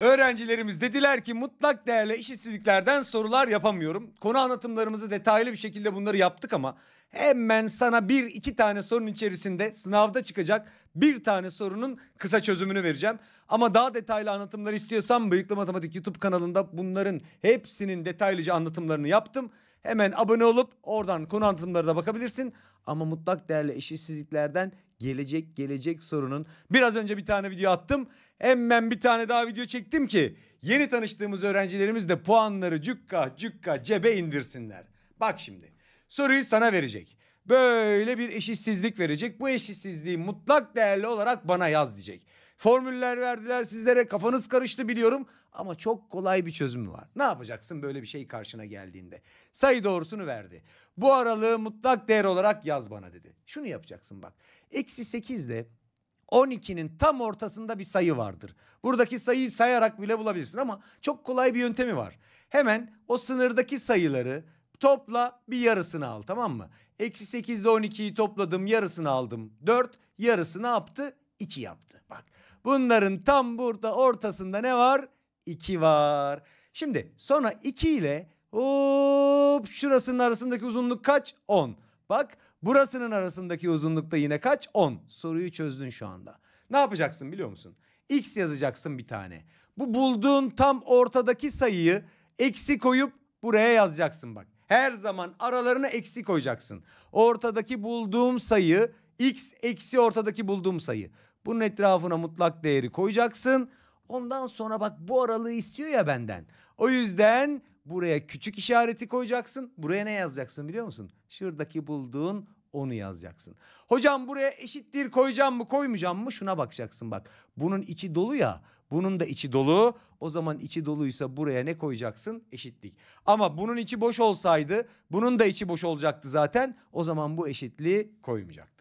Öğrencilerimiz dediler ki mutlak değerli eşitsizliklerden sorular yapamıyorum. Konu anlatımlarımızı detaylı bir şekilde bunları yaptık ama hemen sana bir iki tane sorunun içerisinde sınavda çıkacak bir tane sorunun kısa çözümünü vereceğim. Ama daha detaylı anlatımlar istiyorsan Bıyıklı Matematik YouTube kanalında bunların hepsinin detaylıca anlatımlarını yaptım. Hemen abone olup oradan konu anlatımları da bakabilirsin. Ama mutlak değerli eşitsizliklerden gelecek gelecek sorunun biraz önce bir tane video attım. Hemen bir tane daha video çektim ki yeni tanıştığımız öğrencilerimiz de puanları cukka cukka cebe indirsinler. Bak şimdi soruyu sana verecek. Böyle bir eşitsizlik verecek. Bu eşitsizliği mutlak değerli olarak bana yaz diyecek. Formüller verdiler sizlere kafanız karıştı biliyorum ama çok kolay bir çözümü var. Ne yapacaksın böyle bir şey karşına geldiğinde? Sayı doğrusunu verdi. Bu aralığı mutlak değer olarak yaz bana dedi. Şunu yapacaksın bak. Eksi 8 ile 12'nin tam ortasında bir sayı vardır. Buradaki sayıyı sayarak bile bulabilirsin ama çok kolay bir yöntemi var. Hemen o sınırdaki sayıları topla bir yarısını al tamam mı? Eksi 8 ile 12'yi topladım yarısını aldım 4 yarısı ne yaptı? 2 yaptı. Bak bunların tam burada ortasında ne var? 2 var. Şimdi sonra 2 ile hop şurasının arasındaki uzunluk kaç? 10. Bak burasının arasındaki uzunluk da yine kaç? 10. Soruyu çözdün şu anda. Ne yapacaksın biliyor musun? X yazacaksın bir tane. Bu bulduğun tam ortadaki sayıyı eksi koyup buraya yazacaksın bak. Her zaman aralarına eksi koyacaksın. Ortadaki bulduğum sayı x eksi ortadaki bulduğum sayı. Bunun etrafına mutlak değeri koyacaksın. Ondan sonra bak bu aralığı istiyor ya benden. O yüzden buraya küçük işareti koyacaksın. Buraya ne yazacaksın biliyor musun? Şuradaki bulduğun onu yazacaksın. Hocam buraya eşittir koyacağım mı koymayacağım mı şuna bakacaksın bak. Bunun içi dolu ya bunun da içi dolu. O zaman içi doluysa buraya ne koyacaksın? Eşitlik. Ama bunun içi boş olsaydı bunun da içi boş olacaktı zaten. O zaman bu eşitliği koymayacaktın.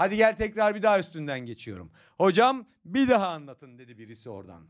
Hadi gel tekrar bir daha üstünden geçiyorum. Hocam bir daha anlatın dedi birisi oradan.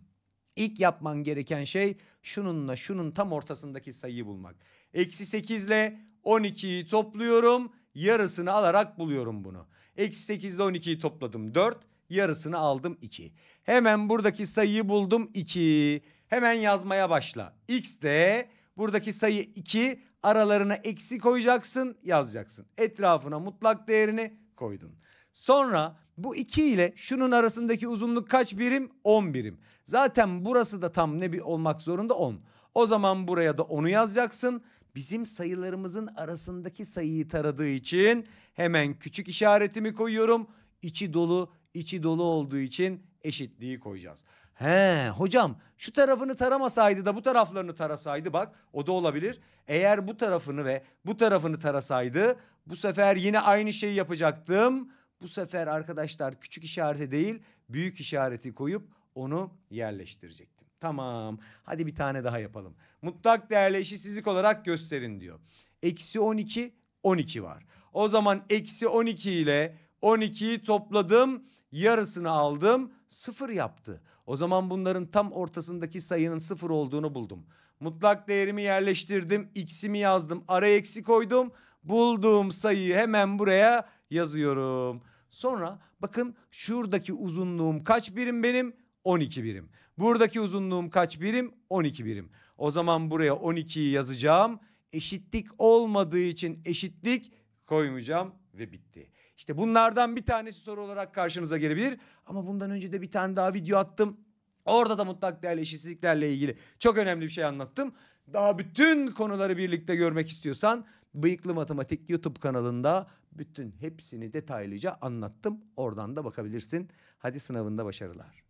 İlk yapman gereken şey şununla şunun tam ortasındaki sayıyı bulmak. Eksi 8 ile 12'yi topluyorum. Yarısını alarak buluyorum bunu. Eksi 8 ile 12'yi topladım 4. Yarısını aldım 2. Hemen buradaki sayıyı buldum 2. Hemen yazmaya başla. X de buradaki sayı 2 aralarına eksi koyacaksın yazacaksın. Etrafına mutlak değerini koydun. Sonra bu 2 ile şunun arasındaki uzunluk kaç birim? 10 birim. Zaten burası da tam ne bir olmak zorunda 10. O zaman buraya da 10'u yazacaksın. Bizim sayılarımızın arasındaki sayıyı taradığı için hemen küçük işaretimi koyuyorum. İçi dolu, içi dolu olduğu için eşitliği koyacağız. He hocam şu tarafını taramasaydı da bu taraflarını tarasaydı bak o da olabilir. Eğer bu tarafını ve bu tarafını tarasaydı bu sefer yine aynı şeyi yapacaktım. Bu sefer arkadaşlar küçük işareti değil büyük işareti koyup onu yerleştirecektim. Tamam hadi bir tane daha yapalım. Mutlak değerli eşitsizlik olarak gösterin diyor. Eksi 12 12 var. O zaman eksi 12 ile 12'yi topladım yarısını aldım sıfır yaptı. O zaman bunların tam ortasındaki sayının sıfır olduğunu buldum. Mutlak değerimi yerleştirdim x'imi yazdım araya eksi koydum. Bulduğum sayıyı hemen buraya yazıyorum. Sonra bakın şuradaki uzunluğum kaç birim benim? 12 birim. Buradaki uzunluğum kaç birim? 12 birim. O zaman buraya 12'yi yazacağım. Eşitlik olmadığı için eşitlik koymayacağım ve bitti. İşte bunlardan bir tanesi soru olarak karşınıza gelebilir. Ama bundan önce de bir tane daha video attım. Orada da mutlak değerli eşitsizliklerle ilgili çok önemli bir şey anlattım. Daha bütün konuları birlikte görmek istiyorsan Bıyıklı Matematik YouTube kanalında bütün hepsini detaylıca anlattım. Oradan da bakabilirsin. Hadi sınavında başarılar.